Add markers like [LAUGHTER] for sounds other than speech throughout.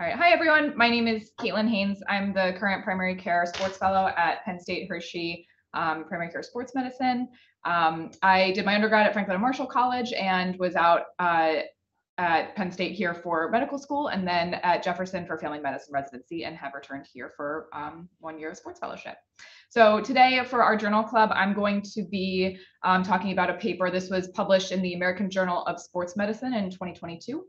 All right. Hi, everyone. My name is Caitlyn Haines. I'm the current primary care sports fellow at Penn State Hershey um, Primary Care Sports Medicine. Um, I did my undergrad at Franklin Marshall College and was out uh, at Penn State here for medical school and then at Jefferson for family medicine residency and have returned here for um, one year of sports fellowship. So today for our journal club, I'm going to be um, talking about a paper. This was published in the American Journal of Sports Medicine in 2022.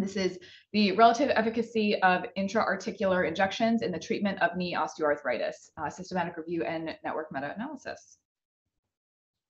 This is the relative efficacy of intra-articular injections in the treatment of knee osteoarthritis, uh, systematic review and network meta-analysis.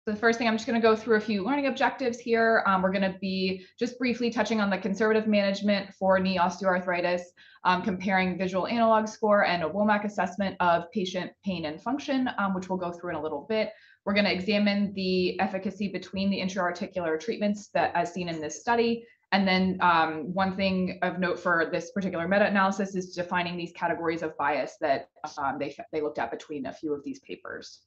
So the first thing, I'm just going to go through a few learning objectives here. Um, we're going to be just briefly touching on the conservative management for knee osteoarthritis, um, comparing visual analog score and a WOMAC assessment of patient pain and function, um, which we'll go through in a little bit. We're going to examine the efficacy between the intra-articular treatments that as seen in this study, and then um, one thing of note for this particular meta-analysis is defining these categories of bias that um, they, they looked at between a few of these papers.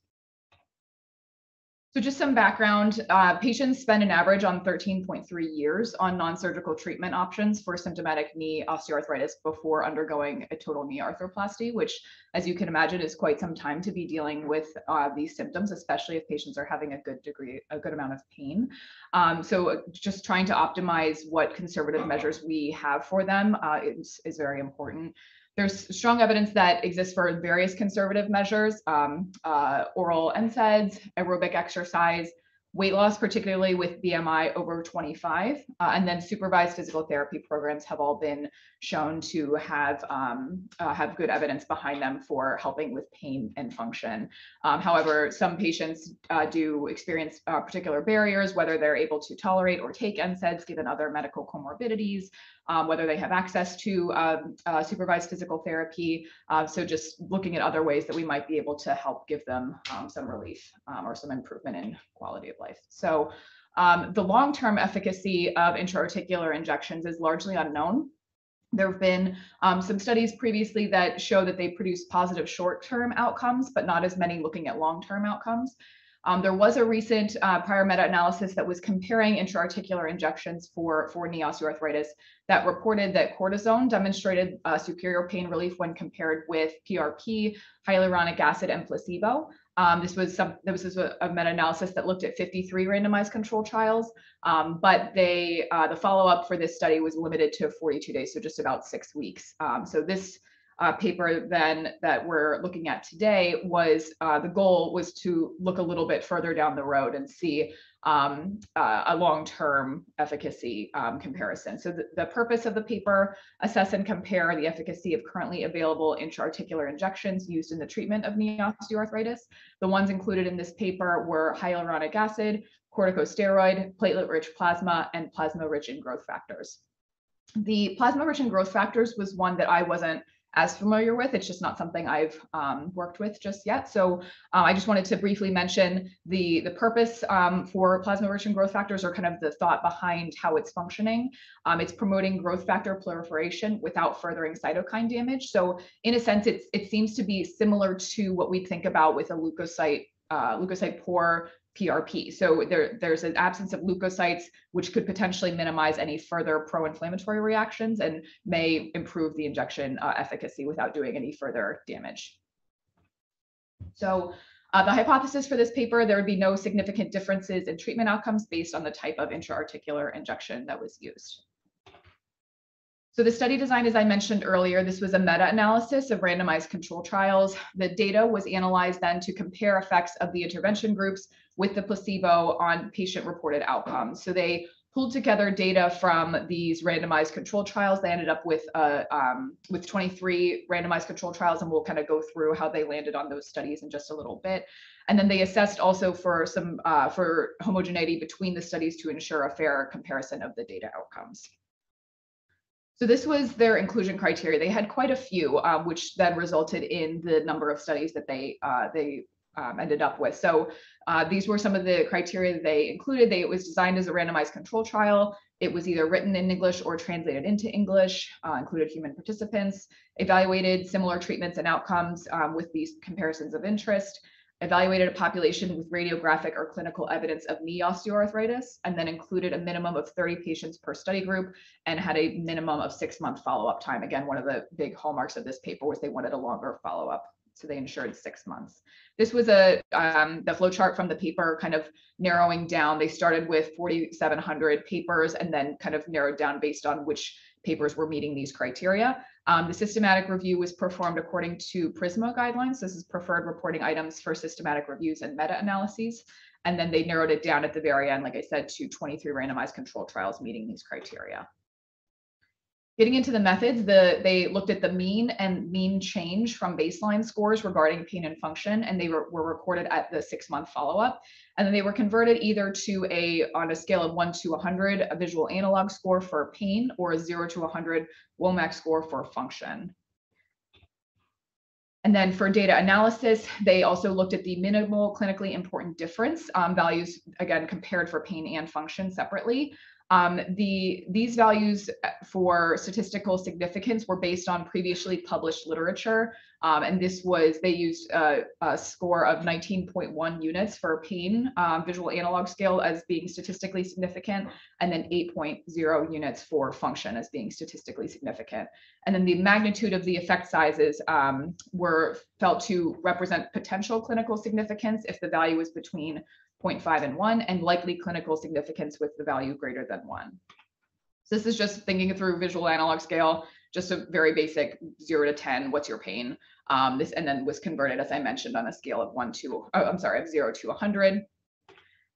So just some background, uh, patients spend an average on 13.3 years on non-surgical treatment options for symptomatic knee osteoarthritis before undergoing a total knee arthroplasty, which as you can imagine is quite some time to be dealing with uh, these symptoms, especially if patients are having a good degree, a good amount of pain. Um, so just trying to optimize what conservative measures we have for them uh, is, is very important. There's strong evidence that exists for various conservative measures, um, uh, oral NSAIDs, aerobic exercise, weight loss, particularly with BMI over 25, uh, and then supervised physical therapy programs have all been shown to have um, uh, have good evidence behind them for helping with pain and function. Um, however, some patients uh, do experience uh, particular barriers, whether they're able to tolerate or take NSAIDs given other medical comorbidities, um, whether they have access to um, uh, supervised physical therapy. Uh, so just looking at other ways that we might be able to help give them um, some relief um, or some improvement in quality of life. So um, the long-term efficacy of intra-articular injections is largely unknown. There have been um, some studies previously that show that they produce positive short-term outcomes, but not as many looking at long-term outcomes. Um, there was a recent uh, prior meta-analysis that was comparing intra-articular injections for, for knee osteoarthritis that reported that cortisone demonstrated uh, superior pain relief when compared with PRP, hyaluronic acid, and placebo. Um, this was some. This was a, a meta-analysis that looked at 53 randomized control trials, um, but they uh, the follow-up for this study was limited to 42 days, so just about six weeks. Um, so this uh, paper then that we're looking at today was uh, the goal was to look a little bit further down the road and see um, uh, a long-term efficacy um, comparison. So the, the, purpose of the paper, assess and compare the efficacy of currently available intra-articular injections used in the treatment of knee osteoarthritis. The ones included in this paper were hyaluronic acid, corticosteroid, platelet-rich plasma, and plasma-rich in growth factors. The plasma-rich in growth factors was one that I wasn't as familiar with. It's just not something I've um, worked with just yet. So uh, I just wanted to briefly mention the, the purpose um, for plasma-rich growth factors or kind of the thought behind how it's functioning. Um, it's promoting growth factor proliferation without furthering cytokine damage. So in a sense, it's, it seems to be similar to what we think about with a leukocyte uh, leukocyte poor PRP. So there, there's an absence of leukocytes, which could potentially minimize any further pro-inflammatory reactions and may improve the injection uh, efficacy without doing any further damage. So uh, the hypothesis for this paper, there would be no significant differences in treatment outcomes based on the type of intra-articular injection that was used. So the study design, as I mentioned earlier, this was a meta-analysis of randomized control trials. The data was analyzed then to compare effects of the intervention groups with the placebo on patient-reported outcomes. So they pulled together data from these randomized control trials. They ended up with uh, um, with 23 randomized control trials, and we'll kind of go through how they landed on those studies in just a little bit. And then they assessed also for some uh, for homogeneity between the studies to ensure a fair comparison of the data outcomes. So this was their inclusion criteria. They had quite a few, um, which then resulted in the number of studies that they uh, they um, ended up with. So uh, these were some of the criteria that they included. They, it was designed as a randomized control trial. It was either written in English or translated into English, uh, included human participants, evaluated similar treatments and outcomes um, with these comparisons of interest. Evaluated a population with radiographic or clinical evidence of knee osteoarthritis, and then included a minimum of 30 patients per study group and had a minimum of six month follow up time. Again, one of the big hallmarks of this paper was they wanted a longer follow up. So they ensured six months. This was a um, the flowchart from the paper kind of narrowing down. They started with 4,700 papers and then kind of narrowed down based on which papers were meeting these criteria. Um, the systematic review was performed according to PRISMA guidelines. This is preferred reporting items for systematic reviews and meta-analyses. And then they narrowed it down at the very end, like I said, to 23 randomized control trials meeting these criteria. Getting into the methods, the, they looked at the mean and mean change from baseline scores regarding pain and function, and they were, were recorded at the six month follow up. And then they were converted either to a, on a scale of one to 100, a visual analog score for pain or a zero to 100 WOMAC score for function. And then for data analysis, they also looked at the minimal clinically important difference um, values, again, compared for pain and function separately. Um, the, these values uh, for statistical significance were based on previously published literature. Um, and this was, they used a, a score of 19.1 units for pain um, visual analog scale as being statistically significant, and then 8.0 units for function as being statistically significant. And then the magnitude of the effect sizes um, were felt to represent potential clinical significance if the value was between 0.5 and 1, and likely clinical significance with the value greater than 1. So this is just thinking through visual analog scale, just a very basic 0 to 10, what's your pain? Um, this and then was converted, as I mentioned, on a scale of 1 to, oh, I'm sorry, of 0 to 100.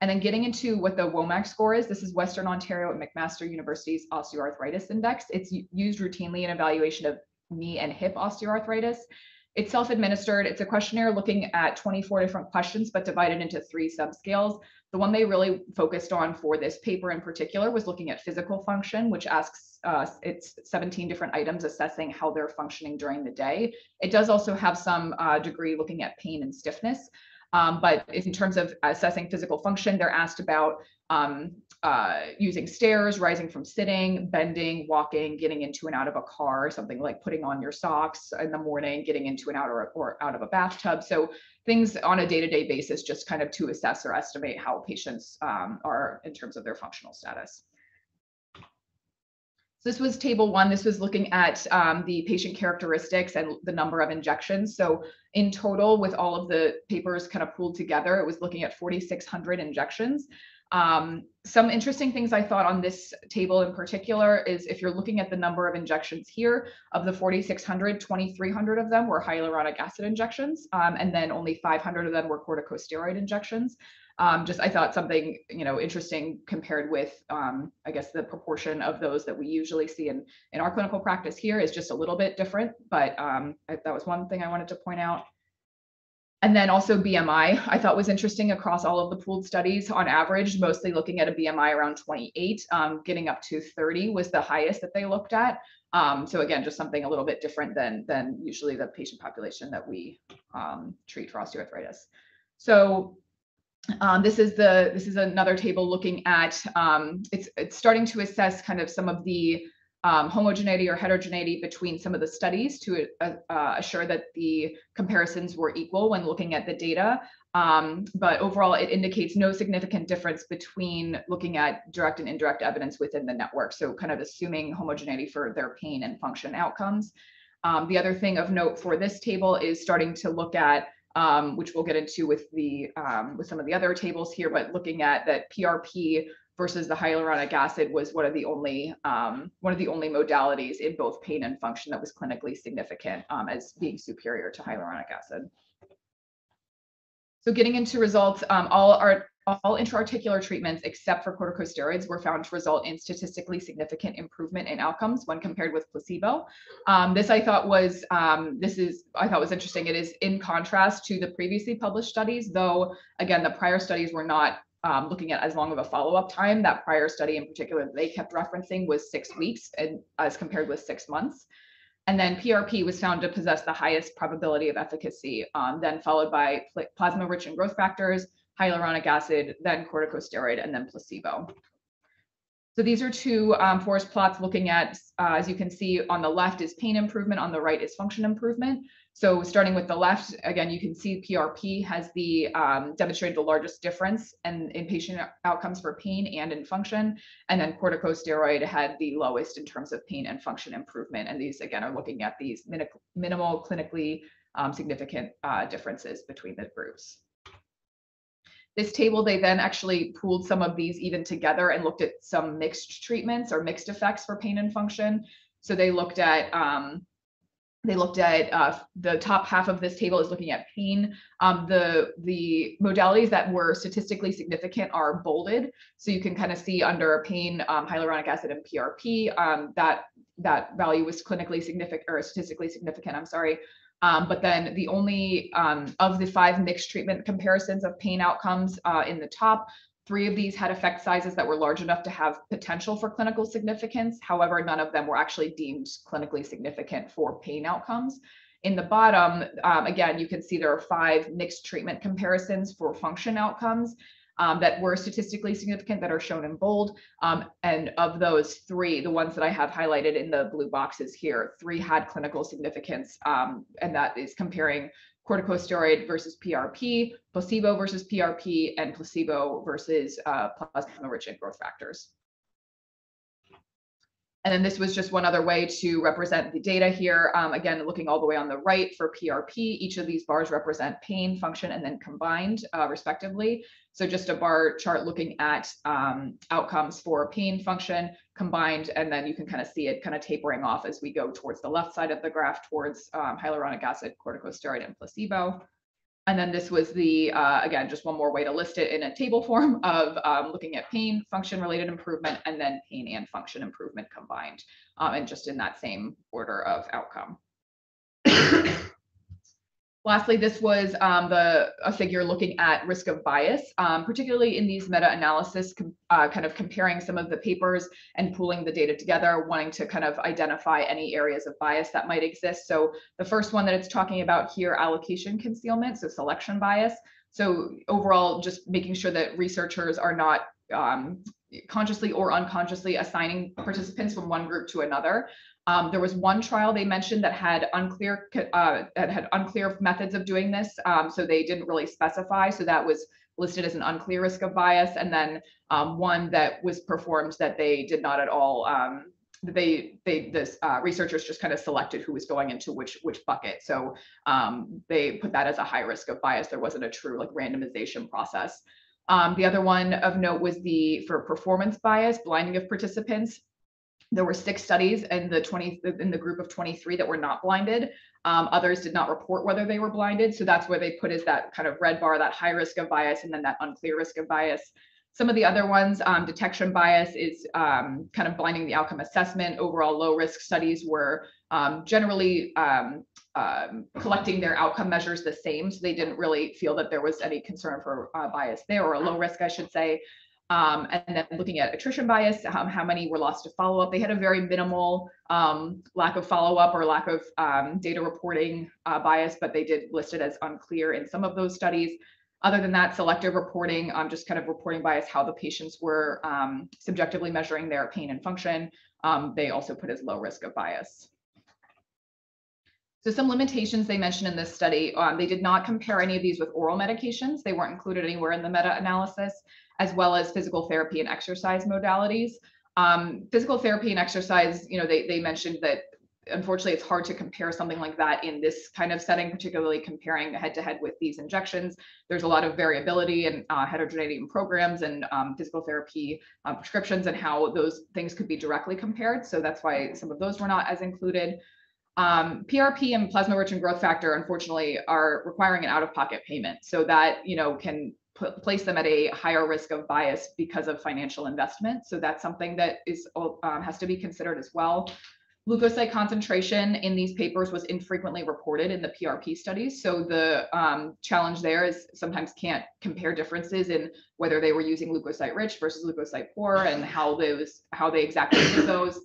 And then getting into what the WOMAC score is, this is Western Ontario and McMaster University's osteoarthritis index. It's used routinely in evaluation of knee and hip osteoarthritis. It's self-administered. It's a questionnaire looking at 24 different questions, but divided into three subscales. The one they really focused on for this paper in particular was looking at physical function, which asks uh, it's 17 different items assessing how they're functioning during the day. It does also have some uh, degree looking at pain and stiffness. Um, but in terms of assessing physical function, they're asked about um, uh, using stairs, rising from sitting, bending, walking, getting into and out of a car, something like putting on your socks in the morning, getting into and out or, or out of a bathtub. So things on a day-to-day basis, just kind of to assess or estimate how patients um, are in terms of their functional status. So this was table one. This was looking at um, the patient characteristics and the number of injections. So in total, with all of the papers kind of pooled together, it was looking at 4,600 injections. Um, some interesting things I thought on this table in particular is if you're looking at the number of injections here, of the 4,600, 2,300 of them were hyaluronic acid injections, um, and then only 500 of them were corticosteroid injections. Um, just I thought something you know interesting compared with um, I guess the proportion of those that we usually see in in our clinical practice here is just a little bit different. But um, I, that was one thing I wanted to point out. And then also BMI, I thought was interesting across all of the pooled studies. On average, mostly looking at a BMI around 28, um, getting up to 30 was the highest that they looked at. Um, so again, just something a little bit different than than usually the patient population that we um, treat for osteoarthritis. So um, this is the this is another table looking at um, it's it's starting to assess kind of some of the um, homogeneity or heterogeneity between some of the studies to uh, uh, assure that the comparisons were equal when looking at the data. Um, but overall, it indicates no significant difference between looking at direct and indirect evidence within the network. So kind of assuming homogeneity for their pain and function outcomes. Um, the other thing of note for this table is starting to look at um, which we'll get into with the um, with some of the other tables here, but looking at that PRP versus the hyaluronic acid was one of the only um, one of the only modalities in both pain and function that was clinically significant um, as being superior to hyaluronic acid. So getting into results, um, all our all intra-articular treatments except for corticosteroids were found to result in statistically significant improvement in outcomes when compared with placebo. Um, this I thought was um, this is I thought was interesting. It is in contrast to the previously published studies, though again the prior studies were not um, looking at as long of a follow-up time. That prior study in particular they kept referencing was six weeks and as compared with six months. And then PRP was found to possess the highest probability of efficacy, um, then followed by pl plasma-rich and growth factors, hyaluronic acid, then corticosteroid, and then placebo. So these are two um, forest plots looking at, uh, as you can see on the left is pain improvement, on the right is function improvement. So starting with the left, again, you can see PRP has the um, demonstrated the largest difference in, in patient outcomes for pain and in function. And then corticosteroid had the lowest in terms of pain and function improvement. And these again are looking at these minimal clinically um, significant uh, differences between the groups. This table, they then actually pooled some of these even together and looked at some mixed treatments or mixed effects for pain and function. So they looked at um, they looked at uh, the top half of this table is looking at pain. Um, the the modalities that were statistically significant are bolded, so you can kind of see under pain, um, hyaluronic acid and PRP um, that that value was clinically significant or statistically significant. I'm sorry. Um, but then the only um, of the five mixed treatment comparisons of pain outcomes uh, in the top, three of these had effect sizes that were large enough to have potential for clinical significance. However, none of them were actually deemed clinically significant for pain outcomes. In the bottom, um, again, you can see there are five mixed treatment comparisons for function outcomes um, that were statistically significant that are shown in bold. Um, and of those three, the ones that I have highlighted in the blue boxes here, three had clinical significance, um, and that is comparing corticosteroid versus PRP, placebo versus PRP, and placebo versus uh, plasma-rich growth factors. And then this was just one other way to represent the data here. Um, again, looking all the way on the right for PRP, each of these bars represent pain, function, and then combined uh, respectively. So just a bar chart looking at um, outcomes for pain function combined, and then you can kind of see it kind of tapering off as we go towards the left side of the graph towards um, hyaluronic acid, corticosteroid, and placebo. And then this was the, uh, again, just one more way to list it in a table form [LAUGHS] of um, looking at pain, function related improvement, and then pain and function improvement combined, um, and just in that same order of outcome. [COUGHS] Lastly, this was um, the a figure looking at risk of bias, um, particularly in these meta-analysis, uh, kind of comparing some of the papers and pooling the data together, wanting to kind of identify any areas of bias that might exist. So the first one that it's talking about here, allocation concealment, so selection bias. So overall, just making sure that researchers are not um, consciously or unconsciously assigning participants from one group to another. Um, there was one trial they mentioned that had unclear uh, that had unclear methods of doing this, um, so they didn't really specify. So that was listed as an unclear risk of bias, and then um, one that was performed that they did not at all. Um, they they this uh, researchers just kind of selected who was going into which which bucket. So um, they put that as a high risk of bias. There wasn't a true like randomization process. Um, the other one of note was the for performance bias, blinding of participants there were six studies in the 20 in the group of 23 that were not blinded. Um, others did not report whether they were blinded. So that's where they put is that kind of red bar, that high risk of bias, and then that unclear risk of bias. Some of the other ones, um, detection bias is um, kind of blinding the outcome assessment. Overall, low risk studies were um, generally um, collecting their outcome measures the same. So they didn't really feel that there was any concern for uh, bias there, or a low risk, I should say. Um, and then looking at attrition bias, um, how many were lost to follow up. They had a very minimal um, lack of follow up or lack of um, data reporting uh, bias, but they did list it as unclear in some of those studies. Other than that, selective reporting, um, just kind of reporting bias, how the patients were um, subjectively measuring their pain and function. they also put as low risk of bias. So some limitations they mentioned in this study, um, they did not compare any of these with oral medications. They weren't included anywhere in the meta-analysis as well as physical therapy and exercise modalities. Um, physical therapy and exercise, you know, they, they mentioned that unfortunately it's hard to compare something like that in this kind of setting, particularly comparing head to head with these injections. There's a lot of variability and uh, heterogeneity in programs and um, physical therapy uh, prescriptions and how those things could be directly compared. So that's why some of those were not as included. Um, PRP and plasma-rich and growth factor, unfortunately, are requiring an out-of-pocket payment. So that, you know, can put, place them at a higher risk of bias because of financial investment. So that's something that is um, has to be considered as well. Leukocyte concentration in these papers was infrequently reported in the PRP studies. So the um, challenge there is sometimes can't compare differences in whether they were using leukocyte rich versus leukocyte poor and how those how they exactly did those.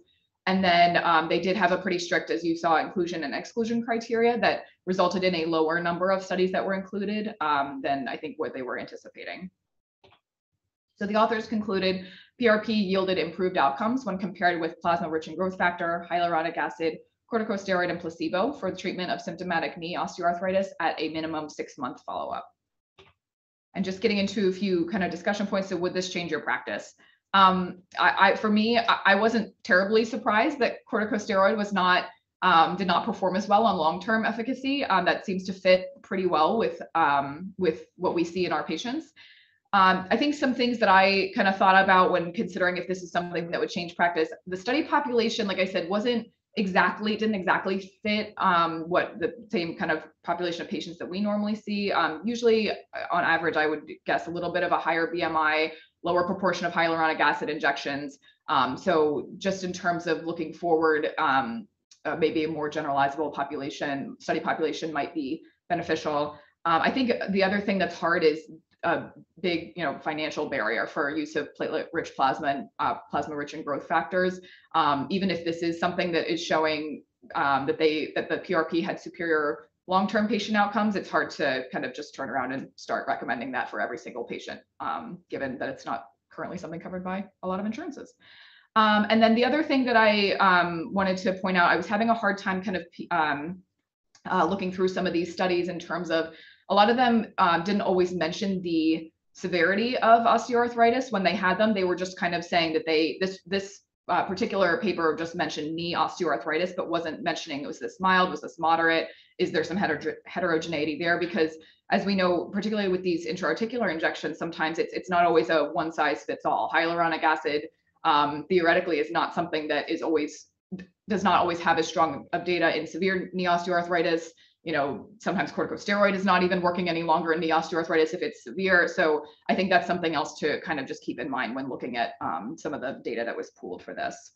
And then um, they did have a pretty strict, as you saw, inclusion and exclusion criteria that resulted in a lower number of studies that were included um, than I think what they were anticipating. So the authors concluded PRP yielded improved outcomes when compared with plasma-rich and growth factor, hyaluronic acid, corticosteroid, and placebo for the treatment of symptomatic knee osteoarthritis at a minimum six-month follow-up. And just getting into a few kind of discussion points. So would this change your practice? Um, I, I for me, I, I wasn't terribly surprised that corticosteroid was not um, did not perform as well on long-term efficacy. Um, that seems to fit pretty well with um, with what we see in our patients. Um, I think some things that I kind of thought about when considering if this is something that would change practice. The study population, like I said, wasn't exactly didn't exactly fit um, what the same kind of population of patients that we normally see. Usually, uh, on average, I would guess a little bit of a higher BMI, lower proportion of hyaluronic acid injections. Um, so just in terms of looking forward, um, uh, maybe a more generalizable population study population might be beneficial. Um, I think the other thing that's hard is a big, you know, financial barrier for use of platelet-rich plasma and uh, plasma-rich and growth factors. Um, even if this is something that is showing um, that they that the PRP had superior long-term patient outcomes, it's hard to kind of just turn around and start recommending that for every single patient, um, given that it's not currently something covered by a lot of insurances. Um, and then the other thing that I um, wanted to point out, I was having a hard time kind of um, uh, looking through some of these studies in terms of a lot of them um, didn't always mention the severity of osteoarthritis when they had them. They were just kind of saying that they this this uh, particular paper just mentioned knee osteoarthritis, but wasn't mentioning it was this mild, was this moderate, is there some heter heterogeneity there? Because as we know, particularly with these intra-articular injections, sometimes it's it's not always a one size fits all. Hyaluronic acid um, theoretically is not something that is always does not always have as strong of data in severe knee osteoarthritis you know, sometimes corticosteroid is not even working any longer in the osteoarthritis if it's severe. So I think that's something else to kind of just keep in mind when looking at um, some of the data that was pooled for this.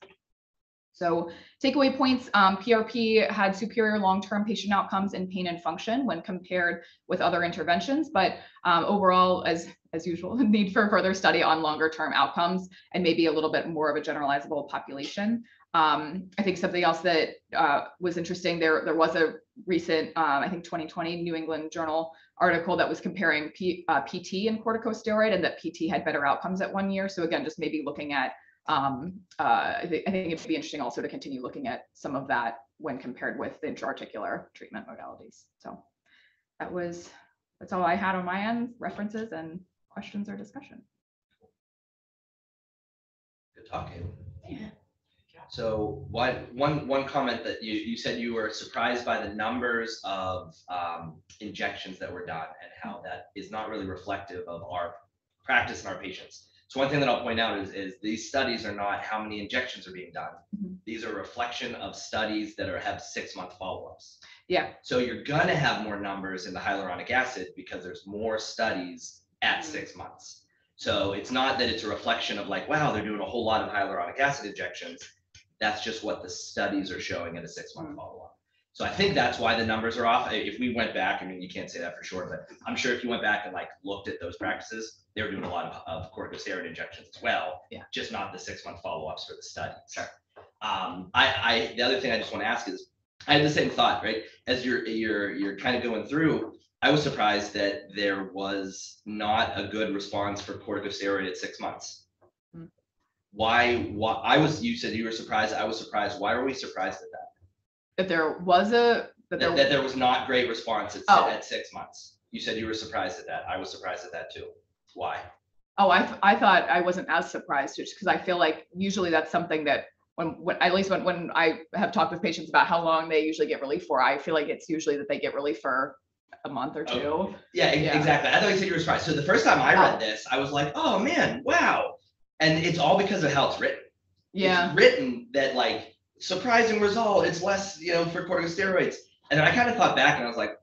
So takeaway points, um, PRP had superior long-term patient outcomes in pain and function when compared with other interventions, but um, overall, as, as usual, [LAUGHS] need for further study on longer-term outcomes and maybe a little bit more of a generalizable population. Um, I think something else that uh, was interesting there, there was a recent, um, I think 2020 New England Journal article that was comparing P, uh, PT and corticosteroid and that PT had better outcomes at one year. So again, just maybe looking at, um, uh, I, th I think it'd be interesting also to continue looking at some of that when compared with the intra-articular treatment modalities. So that was, that's all I had on my end, references and questions or discussion. Good talking. Yeah. So one, one, one comment that you, you said you were surprised by the numbers of um, injections that were done and how that is not really reflective of our practice and our patients. So one thing that I'll point out is, is these studies are not how many injections are being done. Mhm. These are a reflection of studies that are have six month follow-ups. Yeah. So you're gonna have more numbers in the hyaluronic acid because there's more studies at Mhm. six months. So it's not that it's a reflection of like, wow, they're doing a whole lot of hyaluronic acid injections. That's just what the studies are showing in a six month Mm. follow-up. So I think that's why the numbers are off. If we went back, I mean, you can't say that for sure, but I'm sure if you went back and like looked at those practices, they were doing a lot of, of corticosteroid injections as well. Yeah. Just not the six month follow-ups for the study. Sure. Um, I, I, the other thing I just want to ask is, I had the same thought, right? As you're, you're, you're kind of going through, I was surprised that there was not a good response for corticosteroid at six months. Hmm. Why, why, I was, you said you were surprised, I was surprised. Why were we surprised at that? That there was a, that there, that there was not great response at, si- Oh. at six months. You said you were surprised at that. I was surprised at that too. Why? oh, I, th- I thought I wasn't as surprised just because I feel like usually that's something that when, when, at least when, when I have talked with patients about how long they usually get relief for, I feel like it's usually that they get relief for a month or Oh, two. Yeah, e- Yeah. exactly. I thought you said you were surprised. So the first time I read this, I was like, oh man, wow. And it's all because of how it's written. Yeah, It's written that like surprising result, it's less, you know, for corticosteroids. And then I kind of thought back and I was like,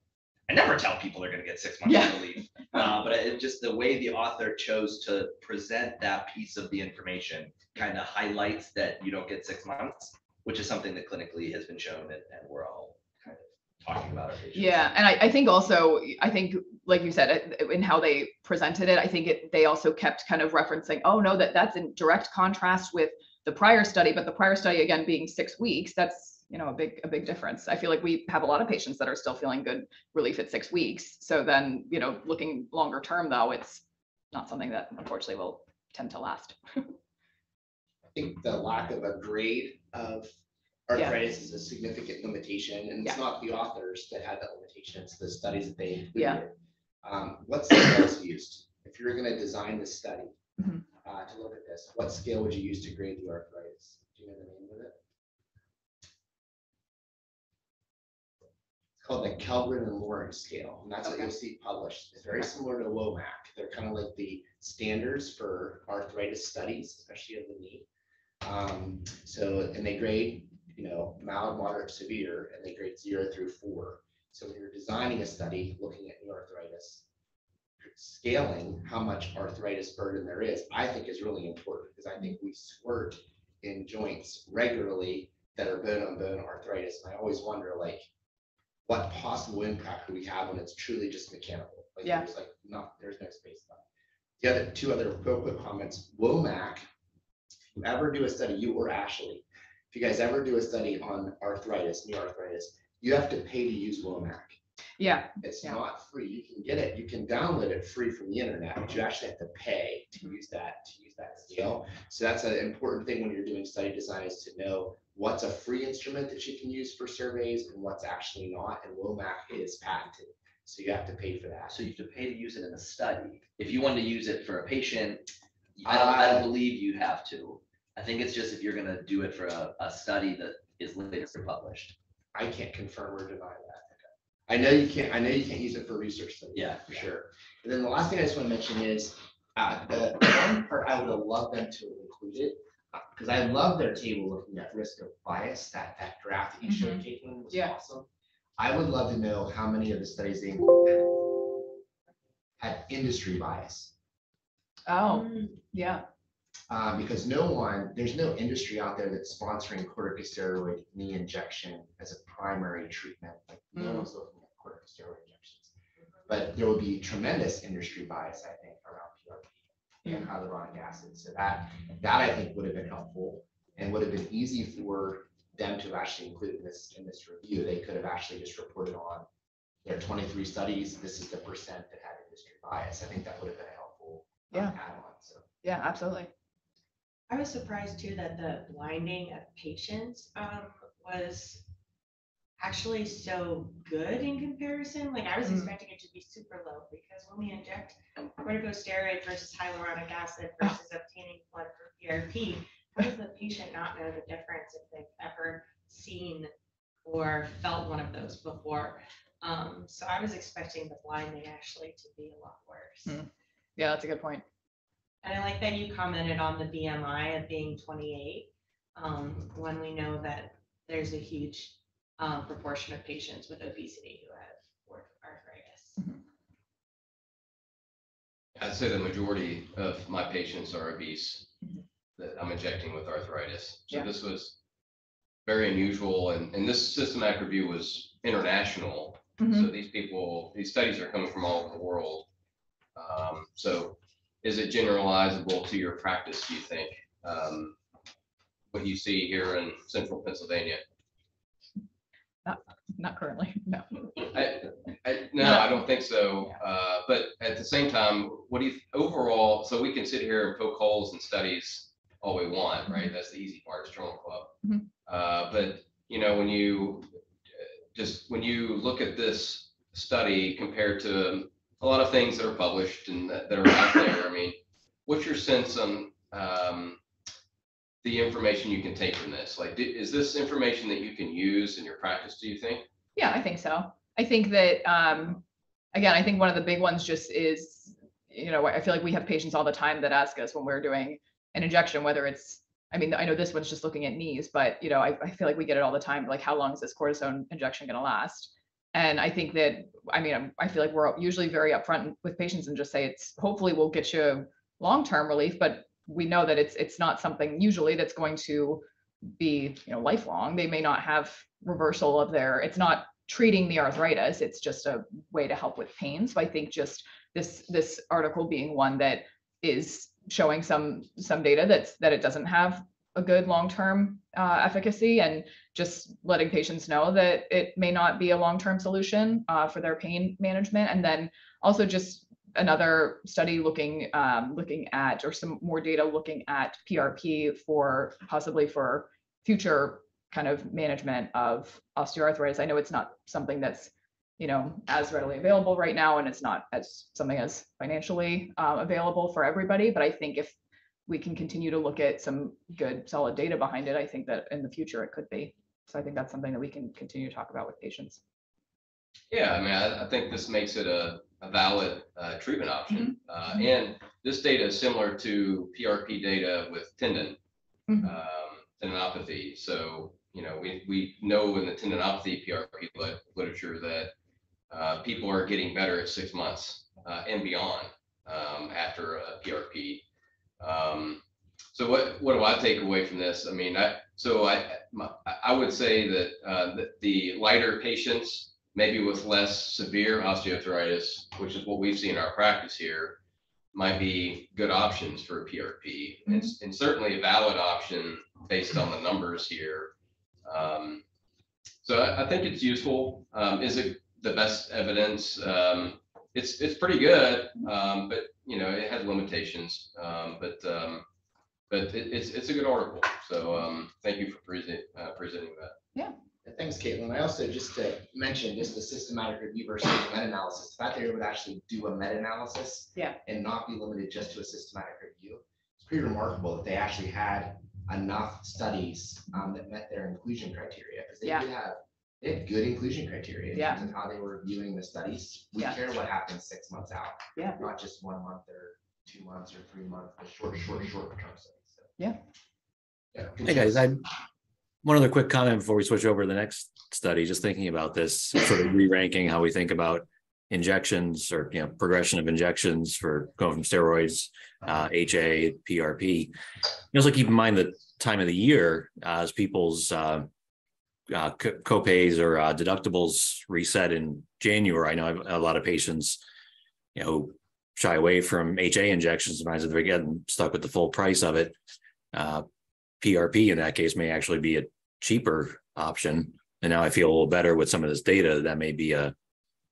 I never tell people they're gonna get six months Yeah. of relief. Uh, but it just the way the author chose to present that piece of the information kind of highlights that you don't get six months, which is something that clinically has been shown and, and we're all kind of talking about. patients. yeah, and I, I think also, I think, like you said, in how they presented it, I think it, they also kept kind of referencing, oh, no, that that's in direct contrast with the prior study, but the prior study again being six weeks, that's, you know, a big, a big difference. I feel like we have a lot of patients that are still feeling good relief at six weeks. So then, you know, looking longer term though, it's not something that unfortunately will tend to last. [LAUGHS] I think the lack of a grade of Yeah. arthritis is a significant limitation, and it's Yeah. not the authors that had that limitation, it's the studies that they Yeah. included. Um, what scales used? If you're gonna design the study, Mhm. Uh, to look at this, what scale would you use to grade the arthritis? Do you know the name of it? It's called the Kellgren and Lawrence scale, and that's what you'll see published. It's very similar to WOMAC. They're kind of like the standards for arthritis studies, especially of the knee. Um, so, and they grade, you know, mild, moderate, severe, and they grade zero through four. So when you're designing a study, looking at knee arthritis, scaling how much arthritis burden there is, I think is really important, because I think we squirt in joints regularly that are bone on bone arthritis, and I always wonder like, what possible impact do we have when it's truly just mechanical? Like, Yeah. There's like, not, there's no space left. The other, two other real quick comments, WOMAC, if you ever do a study, you or Ashley, if you guys ever do a study on arthritis, knee arthritis, you have to pay to use WOMAC. Yeah, It's Yeah. not free. You can get it, you can download it free from the internet, but you actually have to pay to use that, to use that scale. So that's an important thing when you're doing study design is to know what's a free instrument that you can use for surveys and what's actually not, and WOMAC is patented. So you have to pay for that. So you have to pay to use it in a study. If you wanted to use it for a patient, I don't, I don't Uh, believe you have to. I think it's just if you're gonna do it for a, a study that is later published. I can't confirm or deny that. I know you can't, I know you can't use it for research studies. Yeah. For sure. And then the last thing I just want to mention is, uh, the one part I would have loved them to have included, because I love their table looking at risk of bias, that, that graph that you showed, Caitlyn, was Yeah. awesome. I would love to know how many of the studies they included had industry bias. oh, yeah, Uh, because no one, there's no industry out there that's sponsoring corticosteroid knee injection as a primary treatment. Like no Mm. one's looking at corticosteroid injections. But there will be tremendous industry bias, I think, around PRP and hyaluronic acid. So that, that I think would have been helpful and would have been easy for them to actually include in this, in this review. They could have actually just reported on their twenty-three studies, this is the percent that had industry bias. I think that would have been a helpful uh, Yeah. add-on, so. yeah, absolutely. I was surprised too that the blinding of patients um was actually so good in comparison. Like I was Mm. expecting it to be super low because when we inject corticosteroid versus hyaluronic acid versus obtaining blood for PRP, how does the patient not know the difference if they've ever seen or felt one of those before? Um, so I was expecting the blinding actually to be a lot worse. Mm. Yeah, that's a good point. And I like that you commented on the BMI of being twenty-eight, um, when we know that there's a huge, um, proportion of patients with obesity who have orth- arthritis. I'd say the majority of my patients are obese Mhm. that I'm injecting with arthritis. So Yeah. this was very unusual and, and this systematic review was international. Mhm. So these people, these studies are coming from all over the world. Um, so is it generalizable to your practice, do you think? Um, what you see here in central Pennsylvania? Not currently, [LAUGHS] no. I, I, no, I don't think so. Uh, but at the same time, what do you, overall, so we can sit here and poke holes in studies all we want, right? That's the easy part, is journal club. Mhm. Uh, but, you know, when you, uh, just, when you look at this study compared to a lot of things that are published and that, that are out there, I mean, what's your sense on, um, the information you can take from this? Like, di- is this information that you can use in your practice, do you think? Yeah, I think so. I think that, um, again, I think one of the big ones just is, you know, I feel like we have patients all the time that ask us when we're doing an injection, whether it's, I mean, I know this one's just looking at knees, but you know, I, I feel like we get it all the time, like how long is this cortisone injection gonna last? And I think that, I mean, I'm- I feel like we're usually very upfront with patients and just say it's, hopefully we'll get you long-term relief, but we know that it's, it's not something usually that's going to be, you know, lifelong. They may not have reversal of their, it's not treating the arthritis, it's just a way to help with pain. So I think just this, this article being one that is showing some, some data that's, that it doesn't have a good long-term uh, efficacy and just letting patients know that it may not be a long-term solution uh, for their pain management. And then also just another study looking, um, looking at, or some more data looking at PRP for possibly for future kind of management of osteoarthritis. I know it's not something that's, you know, as readily available right now, and it's not as something as financially uh, available for everybody. But I think if we can continue to look at some good solid data behind it, I think that in the future it could be. So I think that's something that we can continue to talk about with patients. Yeah, I mean, I, I think this makes it a, a valid, uh, treatment option. Uh, and this data is similar to PRP data with tendon, Mhm. um, tendinopathy. So, you know, we, we know in the tendinopathy PRP lit- literature that, uh, people are getting better at six months, uh, and beyond, um, after a PRP. Um, so what, what do I take away from this? I mean, I, so I, my, I- I would say that, uh, that the lighter patients, maybe with less severe osteoarthritis, which is what we've seen in our practice here, might be good options for PRP. And, s- and certainly a valid option based on the numbers here. Um, so I, I think it's useful. Um, is it the best evidence? Um, it's, it's pretty good, um, but you know, it has limitations. Um, but, um, but it, it's, it's a good article. So, um, thank you for present, uh, presenting that. Thanks, Caitlyn. I also, just to mention, just the systematic review versus meta-analysis, the fact that they would actually do a meta-analysis. Yeah. And not be limited just to a systematic review. It's pretty remarkable that they actually had enough studies um, that met their inclusion criteria, because they Yeah. did have, they had good inclusion criteria in Yeah. terms of how they were viewing the studies. We Yeah. care what happens six months out. Yeah. Not just one month or two months or three months, but short, short, short term studies. so. Yeah. Yeah. Hey, guys, choice. One other quick comment before we switch over to the next study, just thinking about this, sort of re-ranking how we think about injections or, you know, progression of injections for going from steroids, uh, HA, PRP. You also keep in mind the time of the year uh, as people's uh, uh, co- copays or uh, deductibles reset in January. I know a lot of patients, you know, shy away from HA injections, sometimes they're getting stuck with the full price of it. Uh, PRP in that case may actually be a cheaper option. And now I feel a little better with some of this data. That may be a,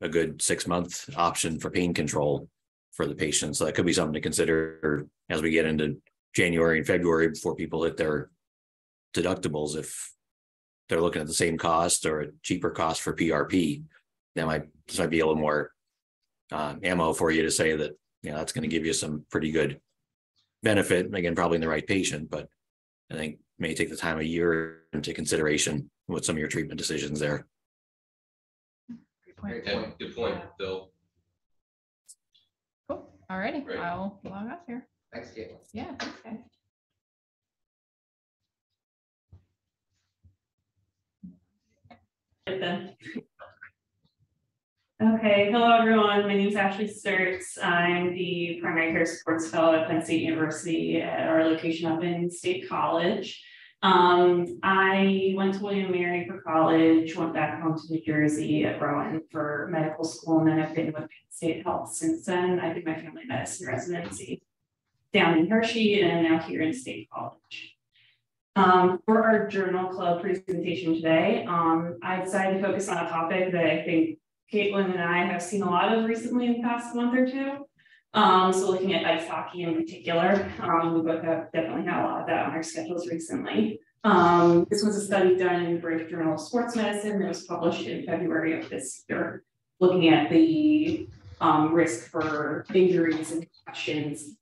a good six month option for pain control for the patient. So that could be something to consider as we get into January and February before people hit their deductibles. If they're looking at the same cost or a cheaper cost for PRP, that might, this might be a little more uh, ammo for you to say that, you know, that's going to give you some pretty good benefit. Again, probably in the right patient, but I think may take the time of year into consideration with some of your treatment decisions there. Great point. Great point. good point, Phil. Cool. All righty, Great. I'll log off here. Thanks, Caitlyn. Yeah, thanks, guys. Okay, hello everyone. My name is Ashley Sturts. I'm the primary care sports fellow at Penn State University at our location up in State College. Um, I went to William Mary for college, went back home to New Jersey at Rowan for medical school, and then I've been with Penn State Health since then. I did my family medicine residency down in Hershey and now here in State College. Um, for our journal club presentation today, um, I decided to focus on a topic that I think Caitlyn and I have seen a lot of recently in the past month or two. Um, so looking at ice hockey in particular, um, we both have definitely had a lot of that on our schedules recently. Um, this was a study done in the British Journal of Sports Medicine that was published in February of this year, looking at the um, risk for injuries and concussions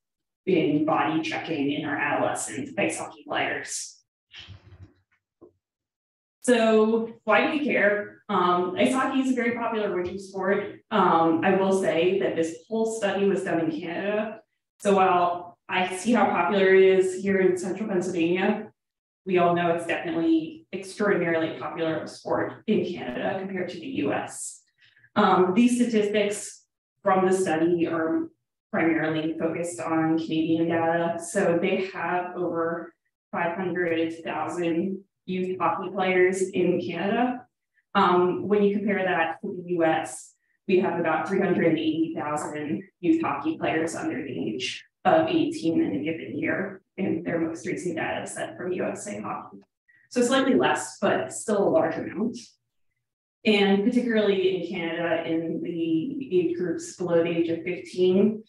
in body checking in our adolescent ice hockey players. So why do we care? Um, ice hockey is a very popular winter sport. Um, I will say that this whole study was done in Canada. So while I see how popular it is here in central Pennsylvania, we all know it's definitely extraordinarily popular sport in Canada compared to the US. Um, these statistics from the study are primarily focused on Canadian data. So they have over 500,000 youth hockey players in Canada. Um, when you compare that to the US, we have about 380,000 youth hockey players under the age of 18 in a given year in their most recent data set from USA Hockey. So slightly less, but still a large amount. And particularly in Canada, in the age groups below the age of 15,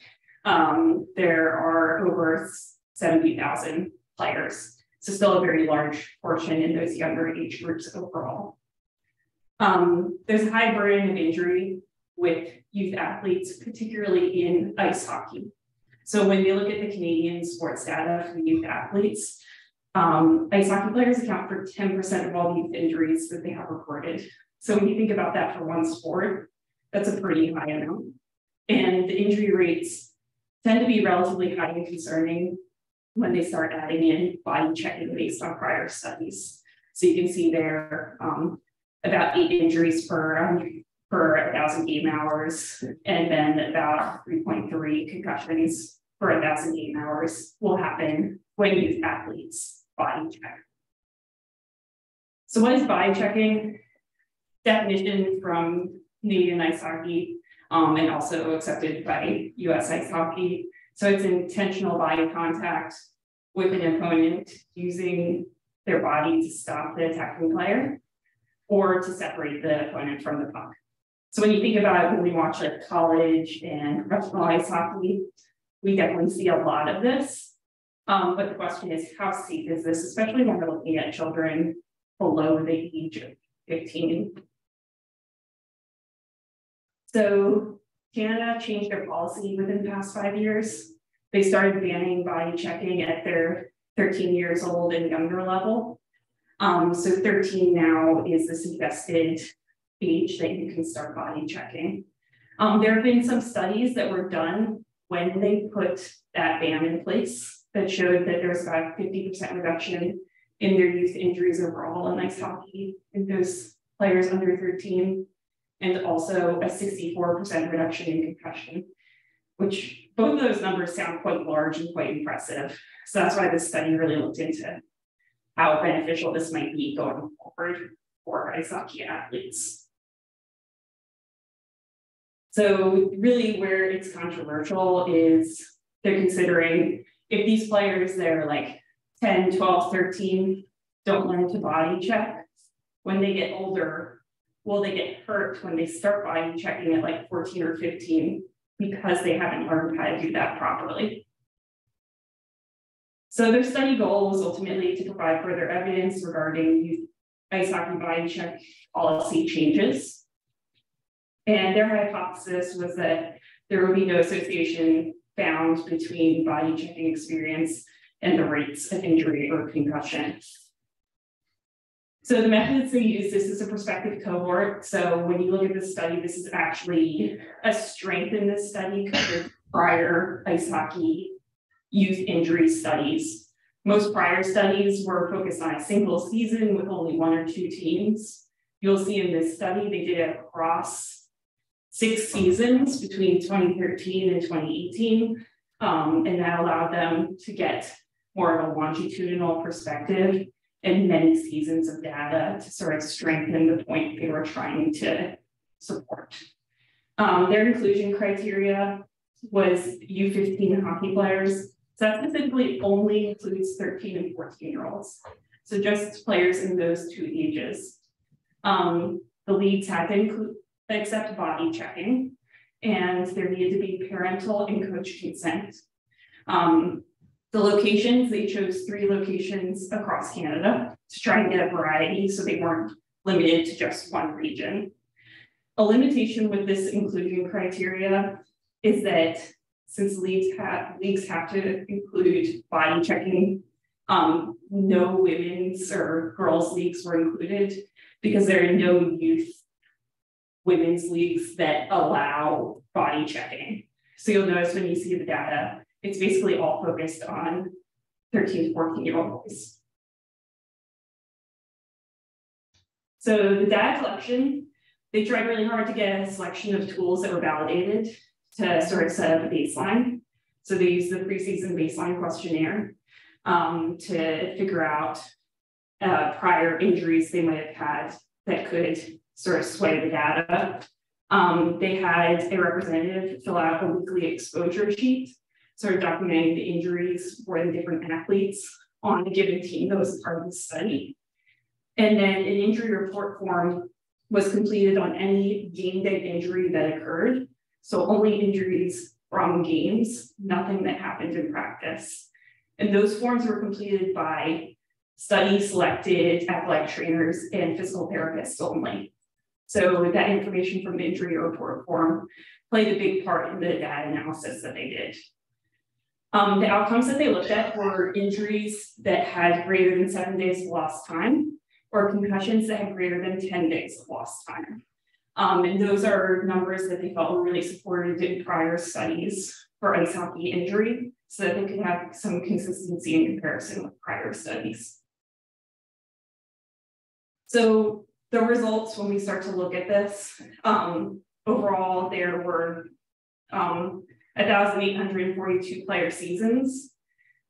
um, there are over 70,000 players. So still a very large portion in those younger age groups overall. Um, there's a high burden of injury with youth athletes, particularly in ice hockey. So when we look at the Canadian sports data for youth athletes, um, ice hockey players account for 10% of all youth injuries that they have reported. So when you think about that for one sport, that's a pretty high amount. And the injury rates tend to be relatively high and concerning when they start adding in body checking based on prior studies. So you can see there um, about eight injuries per um, per 1,000 game hours, and then about 3.3 concussions per 1,000 game hours will happen when youth athletes body check. So what is body checking? Definition from Canadian Ice Hockey um, and also accepted by US Ice Hockey. So it's intentional body contact with an opponent using their body to stop the attacking player or to separate the opponent from the puck. So when you think about when we watch like college and professional ice hockey, we definitely see a lot of this. Um, but the question is, how safe is this, especially when we're looking at children below the age of 15? So Canada changed their policy within the past five years. They started banning body checking at their 13 years old and younger level. Um, so 13 now is the suggested age that you can start body checking. Um, there have been some studies that were done when they put that ban in place that showed that there's about 50% reduction in their youth injuries overall in ice hockey in those players under 13, and also a 64% reduction in concussion, which both of those numbers sound quite large and quite impressive. So that's why this study really looked into how beneficial this might be going forward for hockey athletes. So really where it's controversial is they're considering if these players, they're like 10, 12, 13, don't learn to body check, when they get older, will they get hurt when they start body checking at like 14 or 15 because they haven't learned how to do that properly? So their study goal was ultimately to provide further evidence regarding ice hockey body check policy changes. And their hypothesis was that there would be no association found between body checking experience and the rates of injury or concussion. So the methods they use, this is a prospective cohort. So when you look at this study, this is actually a strength in this study compared to prior ice hockey youth injury studies. Most prior studies were focused on a single season with only one or two teams. You'll see in this study, they did it across six seasons between 2013 and 2018. Um, and that allowed them to get more of a longitudinal perspective and many seasons of data to sort of strengthen the point they were trying to support. Um, their inclusion criteria was U15 hockey players. So that specifically only includes 13 and 14 year olds. So just players in those two ages. Um, the leagues had to include, accept body checking and there needed to be parental and coach consent. Um, the locations, they chose three locations across Canada to try and get a variety so they weren't limited to just one region. A limitation with this inclusion criteria is that since leagues have, leagues have to include body checking, um, no women's or girls leagues were included because there are no youth women's leagues that allow body checking. So you'll notice when you see the data, it's basically all focused on 13 to 14 year old boys. So the data collection, they tried really hard to get a selection of tools that were validated to sort of set up a baseline. So they used the preseason baseline questionnaire um, to figure out uh, prior injuries they might have had that could sort of sway the data. Um, they had a representative fill out a weekly exposure sheet sort of documenting the injuries for the different athletes on a given team that was part of the study. And then an injury report form was completed on any game day injury that occurred. So only injuries from games, nothing that happened in practice. And those forms were completed by study selected athletic trainers and physical therapists only. So that information from the injury report form played a big part in the data analysis that they did. Um, the outcomes that they looked at were injuries that had greater than seven days of lost time or concussions that had greater than 10 days of lost time. Um, and those are numbers that they felt were really supported in prior studies for ice hockey injury so that they could have some consistency in comparison with prior studies. So the results when we start to look at this, um, overall there were um, 1,842 player seasons.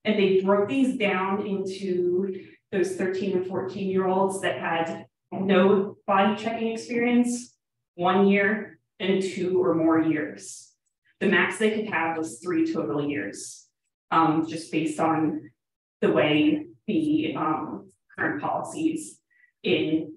And they broke these down into those 13 and 14 year olds that had no body checking experience, one year and two or more years. The max they could have was three total years, um, just based on the way the um, current policies in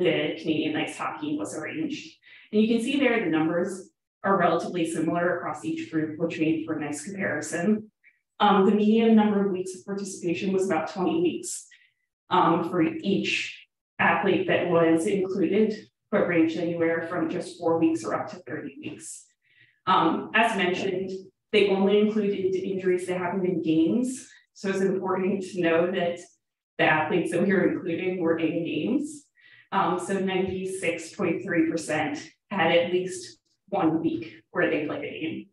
the Canadian ice hockey was arranged. And you can see there the numbers are relatively similar across each group, which made for a nice comparison. Um, the median number of weeks of participation was about 20 weeks um, for each athlete that was included, but ranged anywhere from just four weeks or up to 30 weeks. Um, as mentioned, they only included injuries that happened in games. So it's important to know that the athletes that we are including were in games. Um, so 96.3% had at least one week where they played a game.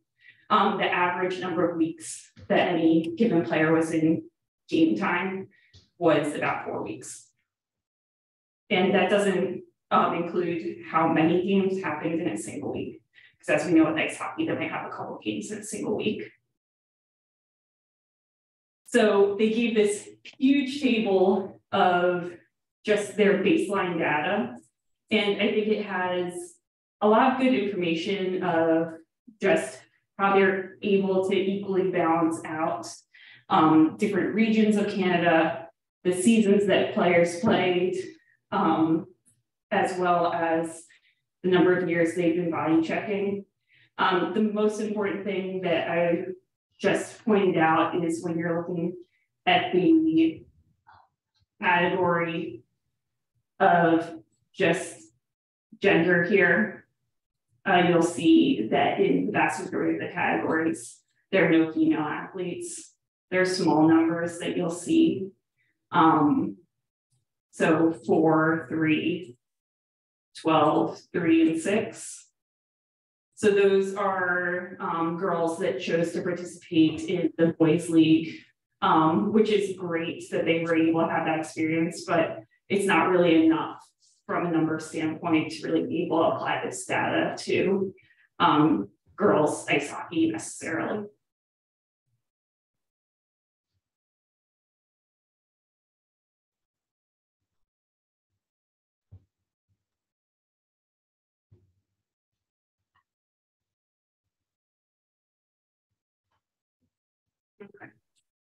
Um, the average number of weeks that any given player was in game time was about four weeks. And that doesn't um, include how many games happened in a single week. Because as we know with ice hockey, they may have a couple games in a single week. So they gave this huge table of just their baseline data. And I think it has a lot of good information of just how they're able to equally balance out um, different regions of Canada, the seasons that players played, um, as well as the number of years they've been body checking. Um, the most important thing that I just pointed out is when you're looking at the category of just gender here, uh, you'll see that in the vast majority of the categories, there are no female athletes. There are small numbers that you'll see. Um, so four, three, 12, three, and six. So those are um, girls that chose to participate in the boys league, um, which is great that they were able to have that experience, but it's not really enough from a number standpoint to really be able to apply this data to um, girls ice hockey necessarily.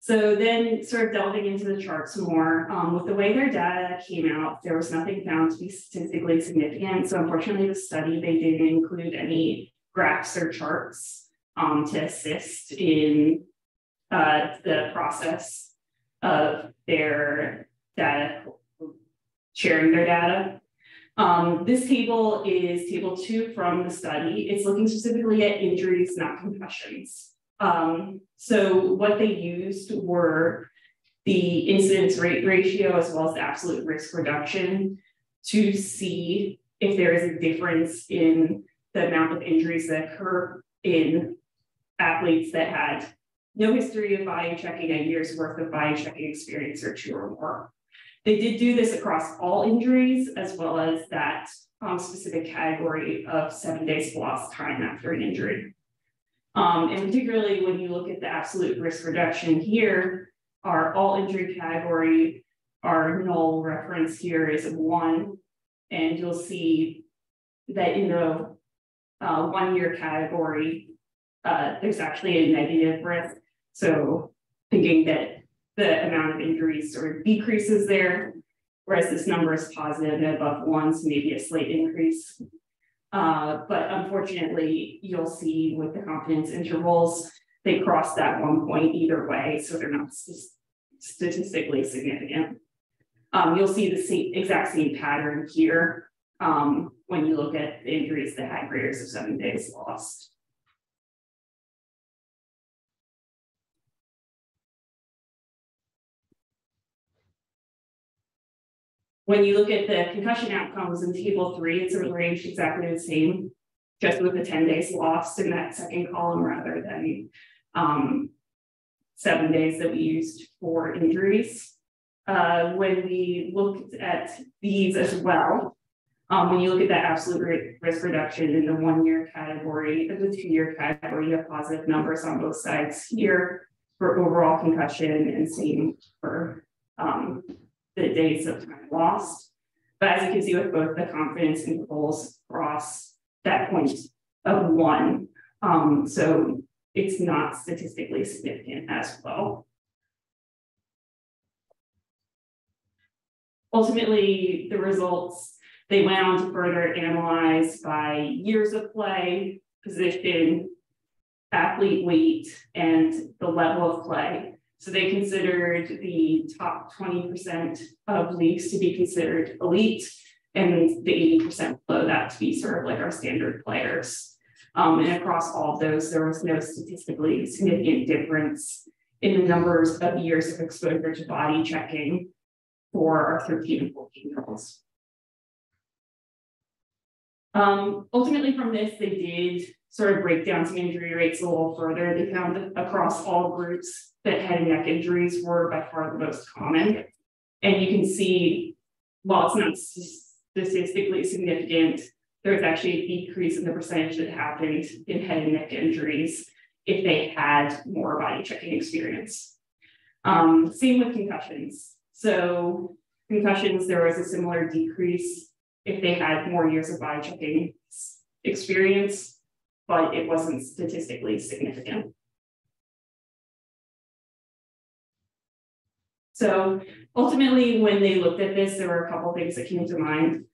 So then sort of delving into the charts more, um, with the way their data came out, there was nothing found to be statistically significant. So unfortunately, the study, they didn't include any graphs or charts um, to assist in uh, the process of their data, sharing their data. Um, this table is table two from the study. It's looking specifically at injuries, not concussions. Um, so what they used were the incidence rate ratio as well as the absolute risk reduction to see if there is a difference in the amount of injuries that occur in athletes that had no history of body checking a year's worth of body checking experience or two or more. They did do this across all injuries as well as that um, specific category of seven days lost time after an injury. Um, and particularly when you look at the absolute risk reduction here, our all injury category, our null reference here is one. And you'll see that in the uh, one year category, uh, there's actually a negative risk. So thinking that the amount of injuries sort of decreases there. Whereas this number is positive and above one, so maybe a slight increase. Uh, but unfortunately, you'll see with the confidence intervals, they cross that one point either way, so they're not st- statistically significant. Um, you'll see the same, exact same pattern here, um, when you look at the injuries that had greater than seven days lost. When you look at the concussion outcomes in table three, it's arranged exactly the same. Just with the ten days lost in that second column rather than um. Seven days that we used for injuries. Uh, when we looked at these as well. Um, when you look at that absolute risk reduction in the one-year category, and the two-year category, you have positive numbers on both sides here. For overall concussion and same for um the days of time lost. But as you can see with both the confidence intervals cross that point of one, um, so it's not statistically significant as well. Ultimately, the results, they went on to further analyze by years of play, position, athlete weight, and the level of play. So they considered the top twenty percent of leagues to be considered elite. And the eighty percent below that to be sort of like our standard players. Um, and across all of those, there was no statistically significant difference in the numbers of years of exposure to body checking for our thirteen and fourteen year olds. Um, ultimately from this, they did sort of break down some injury rates a little further. They found across all groups that head and neck injuries were by far the most common. And you can see, while it's not statistically significant, there's actually a decrease in the percentage that happened in head and neck injuries if they had more body checking experience. Um, same with concussions. So concussions, there was a similar decrease if they had more years of body checking experience, but it wasn't statistically significant. So ultimately, when they looked at this, there were a couple things that came to mind.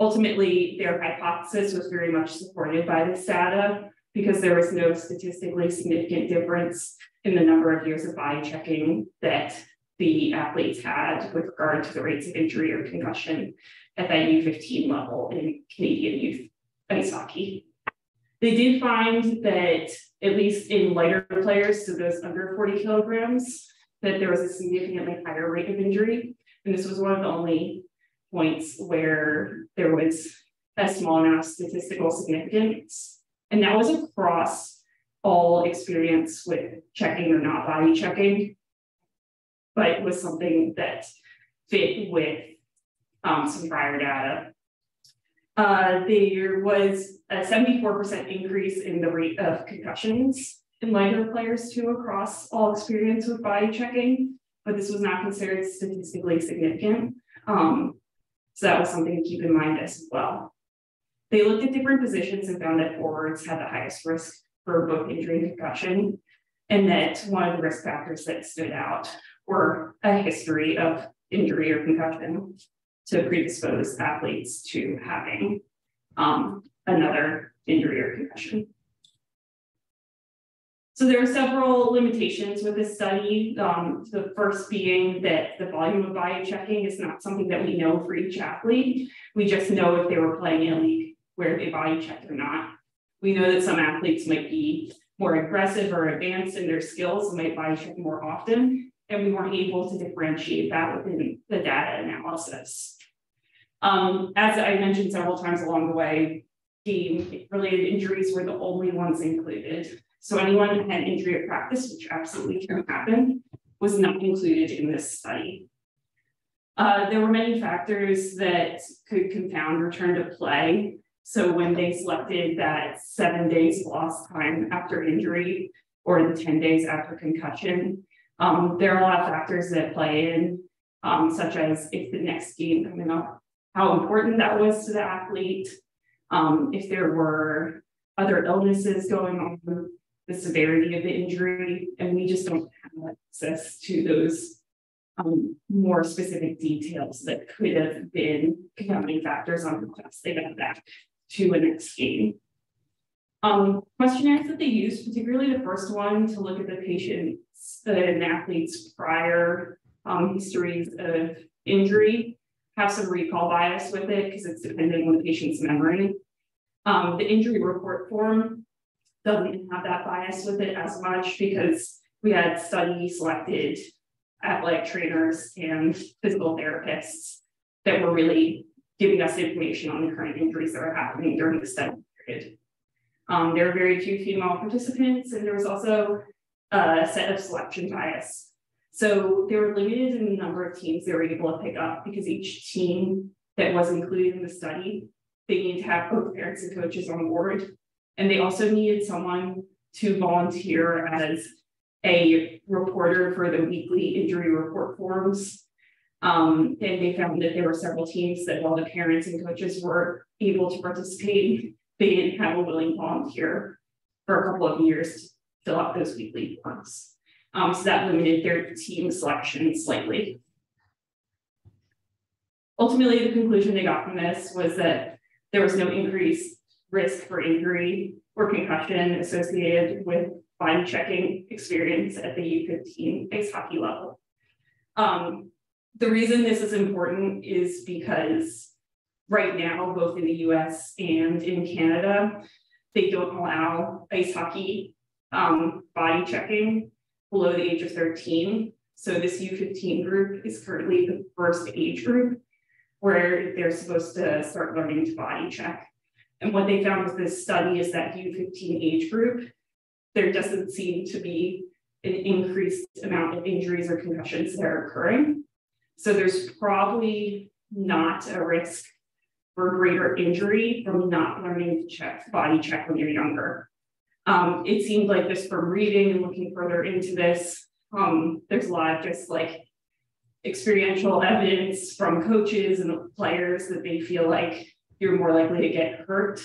Ultimately, their hypothesis was very much supported by this data because there was no statistically significant difference in the number of years of body checking that the athletes had with regard to the rates of injury or concussion at that U15 level in Canadian youth ice hockey. They did find that at least in lighter players, so those under 40 kilograms, that there was a significantly higher rate of injury. And this was one of the only points where there was a small amount of statistical significance. And that was across all experience with checking or not body checking. But was something that fit with um, some prior data. Uh, there was a 74% increase in the rate of concussions in lighter players too across all experience with body checking, but this was not considered statistically significant. Um, so that was something to keep in mind as well. They looked at different positions and found that forwards had the highest risk for both injury and concussion, and that one of the risk factors that stood out were a history of injury or concussion to predispose athletes to having um, another injury or concussion. So there are several limitations with this study. Um, the first being that the volume of body checking is not something that we know for each athlete. We just know if they were playing in a league where they body checked or not. We know that some athletes might be more aggressive or advanced in their skills and might body check more often. And we weren't able to differentiate that within the data analysis. Um, as I mentioned several times along the way, game related injuries were the only ones included. So anyone who had injury at practice, which absolutely can happen, was not included in this study. Uh, there were many factors that could confound return to play. So when they selected that seven days lost time after injury or the 10 days after concussion, um, there are a lot of factors that play in, um, such as if the next game coming up, how important that was to the athlete, um, if there were other illnesses going on, the severity of the injury, and we just don't have access to those um, more specific details that could have been confounding factors on the class they got back to a next game. Um, questionnaires that they used, particularly the first one to look at the patient's uh, and athlete's prior um, histories of injury, have some recall bias with it because it's dependent on the patient's memory. Um, the injury report form doesn't have that bias with it as much because we had study selected athletic trainers and physical therapists that were really giving us information on the current injuries that are happening during the study period. Um, there were very few female participants, and there was also a set of selection bias. So they were limited in the number of teams they were able to pick up because each team that was included in the study, they needed to have both parents and coaches on board. And they also needed someone to volunteer as a reporter for the weekly injury report forms. Um, and they found that there were several teams that while the parents and coaches were able to participate, they didn't have a willing volunteer for a couple of years to fill out those weekly forms. Um, so that limited their team selection slightly. Ultimately, the conclusion they got from this was that there was no increased risk for injury or concussion associated with body checking experience at the U15 ice hockey level. Um, the reason this is important is because right now, both in the US and in Canada, they don't allow ice hockey um, body checking below the age of 13. So this U15 group is currently the first age group where they're supposed to start learning to body check. And what they found with this study is that U15 age group, there doesn't seem to be an increased amount of injuries or concussions that are occurring. So there's probably not a risk for greater injury from not learning to check body check when you're younger. Um, it seemed like this from reading and looking further into this, um, there's a lot of just like experiential evidence from coaches and players that they feel like you're more likely to get hurt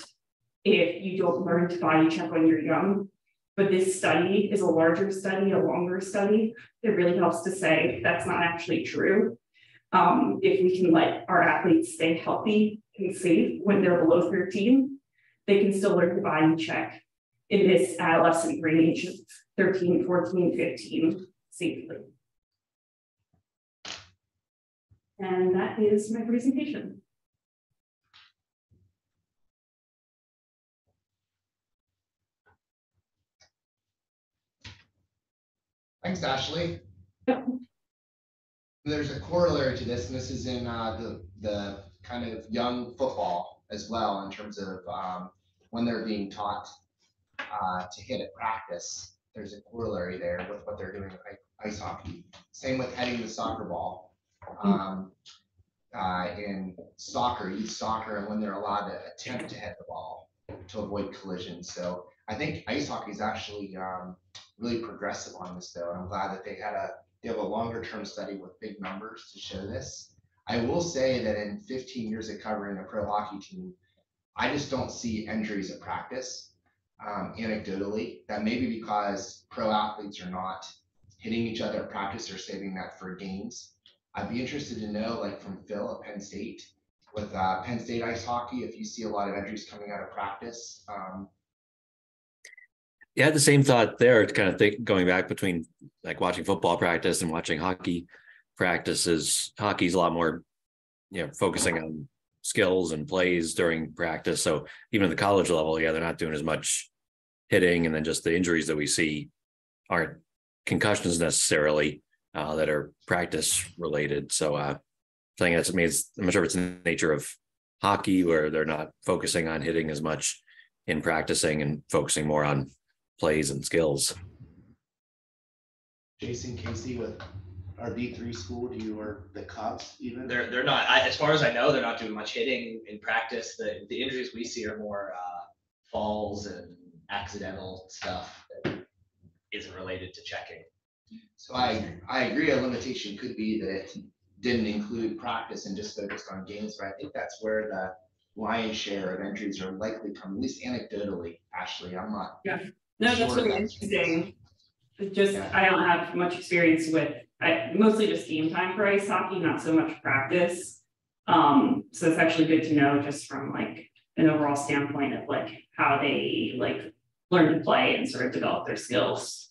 if you don't learn to body check when you're young. But this study is a larger study, a longer study. It really helps to say that's not actually true. Um, if we can let our athletes stay healthy and safe when they're below 13, they can still learn to body check in this adolescent range of 13, 14, 15 safely. And that is my presentation. Thanks, Ashley. Yep. There's a corollary to this, and this is in uh, the, the kind of young football as well, in terms of um, when they're being taught uh, to hit at practice. There's a corollary there with what they're doing with ice hockey. Same with heading the soccer ball. Um, uh, in soccer, youth soccer, and when they're allowed to attempt to head the ball to avoid collisions. So I think ice hockey is actually um, really progressive on this though, and I'm glad that they had a, they have a longer term study with big numbers to show this. I will say that in fifteen years of covering a pro hockey team, I just don't see injuries at practice. Um, anecdotally, that may be because pro athletes are not hitting each other at practice or saving that for games. I'd be interested to know, like from Phil at Penn State, with uh, Penn State ice hockey, if you see a lot of injuries coming out of practice, um, Yeah, the same thought there. Kind of think going back between like watching football practice and watching hockey practices. Hockey's a lot more, you know, focusing on skills and plays during practice. So even at the college level, yeah, they're not doing as much hitting, and then just the injuries that we see aren't concussions necessarily uh, that are practice related. So uh, I think that's I mean, it's, I'm not sure if it's in the nature of hockey where they're not focusing on hitting as much in practicing and focusing more on plays and skills. Jason Casey with our D three school, do you or the cops even? They're, they're not, I, as far as I know, they're not doing much hitting in practice. The, the injuries we see are more, uh, falls and accidental stuff that isn't related to checking. So I, I agree, a limitation could be that it didn't include practice and just focused on games, but I think that's where the lion's share of entries are likely come, at least anecdotally, Ashley, I'm not. Yeah, No, that's really that's- interesting. It just, Yeah. I don't have much experience with I, mostly just game time for ice hockey, not so much practice. Um, so it's actually good to know just from like an overall standpoint of like how they like learn to play and sort of develop their skills.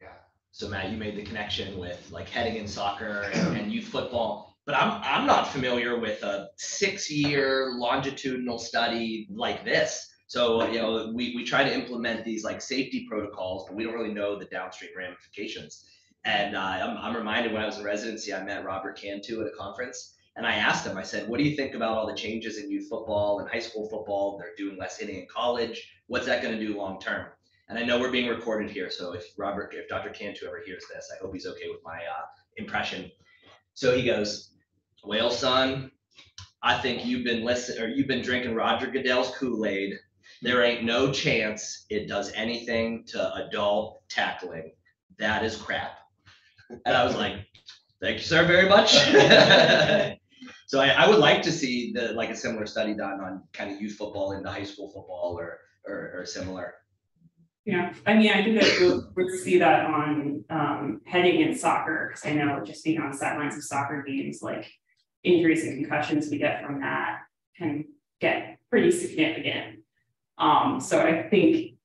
Yeah. So Matt, you made the connection with like heading in soccer and, youth football, but I'm I'm not familiar with a six-year longitudinal study like this. So you know, we we try to implement these like safety protocols, but we don't really know the downstream ramifications. And uh, I'm I'm reminded when I was in residency, I met Robert Cantu at a conference, and I asked him, I said, "What do you think about all the changes in youth football and high school football? They're doing less hitting in college. What's that going to do long term?" And I know we're being recorded here, so if Robert, if Dr. Cantu ever hears this, I hope he's okay with my uh, impression. So he goes, "Well, son, I think you've been listening, or you've been drinking Roger Goodell's Kool-Aid. There ain't no chance it does anything to adult tackling. That is crap." And I was like, "Thank you, sir, very much." [LAUGHS] [LAUGHS] so I, I would like to see the like a similar study done on kind of youth football into high school football or or, or similar. Yeah, I mean, I think that we'll, see that on um heading in soccer, because I know just being on sidelines of soccer games, like injuries and concussions we get from that can get pretty significant. Um, so I think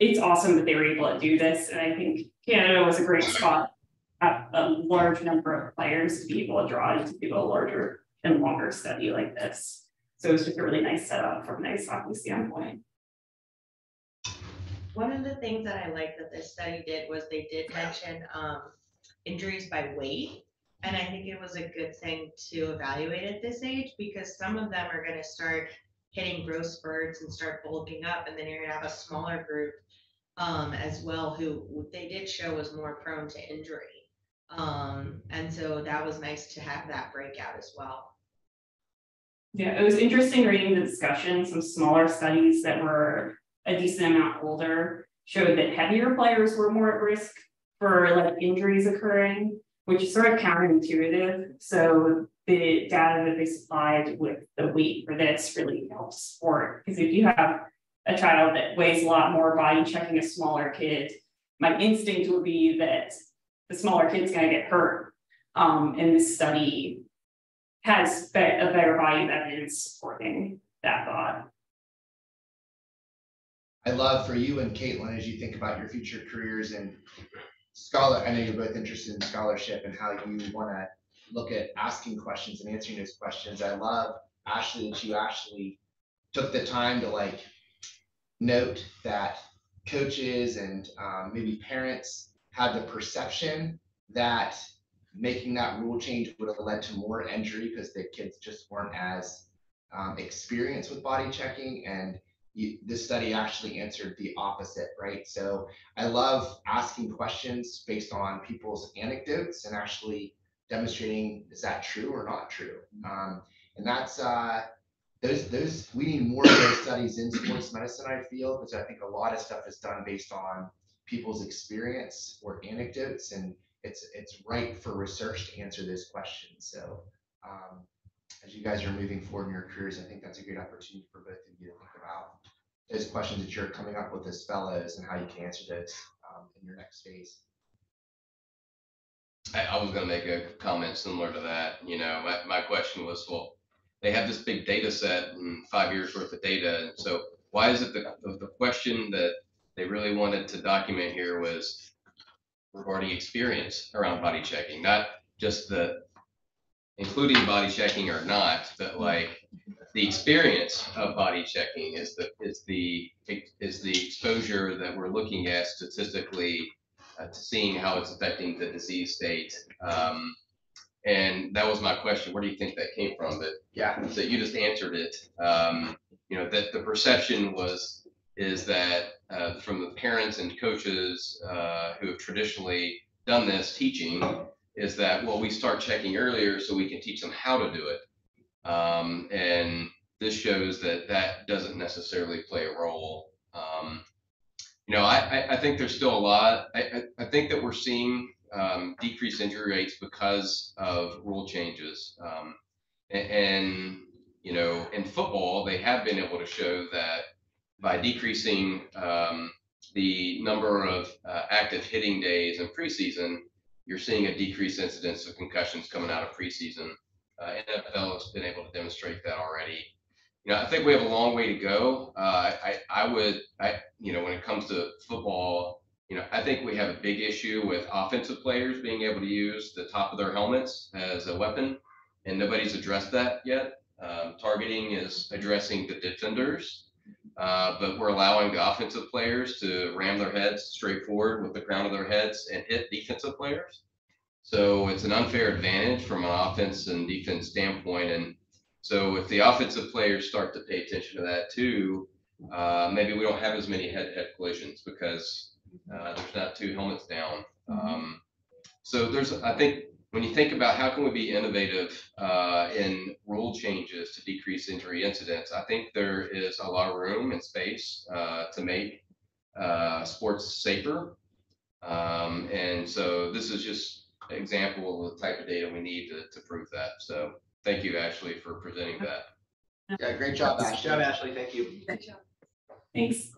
it's awesome that they were able to do this, and I think Canada was a great spot at a large number of players to be able to draw into a larger and longer study like this. So it was just a really nice setup from an hockey standpoint. One of the things that I like that this study did was they did mention um injuries by weight. And I think it was a good thing to evaluate at this age because some of them are gonna start hitting growth spurts and start bulking up, and then you're gonna have a smaller group um as well who they did show was more prone to injury. Um, and so that was nice to have that breakout as well. Yeah, it was interesting reading the discussion. Some smaller studies that were a decent amount older showed that heavier players were more at risk for like injuries occurring, which is sort of counterintuitive. So the data that they supplied with the weight for this really helps support. Because if you have a child that weighs a lot more body checking a smaller kid, my instinct would be that the smaller kid's gonna get hurt. Um, and this study has be- a better body of evidence supporting that thought. I love for you and Caitlyn, as you think about your future careers and scholar, I know you're both interested in scholarship and how you want to look at asking questions and answering those questions. I love Ashley that you actually took the time to like note that coaches and um, maybe parents had the perception that making that rule change would have led to more injury because the kids just weren't as um, experienced with body checking and you, this study actually answered the opposite, right? So I love asking questions based on people's anecdotes and actually demonstrating is that true or not true. Um, and that's uh, those those we need more of those studies in sports medicine. I feel because I think a lot of stuff is done based on people's experience or anecdotes, and it's it's right for research to answer those questions. So. Um, as you guys are moving forward in your careers, I think that's a great opportunity for both of you to think about those questions that you're coming up with as fellows and how you can answer those um, in your next phase. I, I was gonna make a comment similar to that, you know, my, my question was, well, they have this big data set and five years worth of data, and so why is it the, the, the question that they really wanted to document here was regarding experience around body checking, not just the including body checking or not, but like the experience of body checking is the is the is the exposure that we're looking at statistically uh, to seeing how it's affecting the disease state. Um, and that was my question. Where do you think that came from? But Yeah. that you just answered it. Um, you know that the perception was is that uh, from the parents and coaches uh, who have traditionally done this teaching is that well we start checking earlier so we can teach them how to do it um, and this shows that that doesn't necessarily play a role. Um, you know, I, I, think there's still a lot. I, I, I think that we're seeing um, decreased injury rates because of rule changes. Um, and, and, you know, in football, they have been able to show that by decreasing um, the number of uh, active hitting days in preseason, you're seeing a decreased incidence of concussions coming out of preseason. Uh, NFL has been able to demonstrate that already. You know, I think we have a long way to go. Uh, I, I would, I, you know, when it comes to football, you know, I think we have a big issue with offensive players being able to use the top of their helmets as a weapon, and nobody's addressed that yet. Um, targeting is addressing the defenders, uh, but we're allowing the offensive players to ram their heads straight forward with the crown of their heads and hit defensive players. So it's an unfair advantage from an offense and defense standpoint. And so if the offensive players start to pay attention to that too, uh, maybe we don't have as many head-to-head collisions because uh, there's not two helmets down. Um, so there's, I think, when you think about how can we be innovative uh, in rule changes to decrease injury incidents, I think there is a lot of room and space uh, to make uh, sports safer. Um, and so this is just an example of the type of data we need to, to prove that. So thank you, Ashley, for presenting that. Yeah, great job, Good Ashley. job, Ashley. Thank you. Thanks.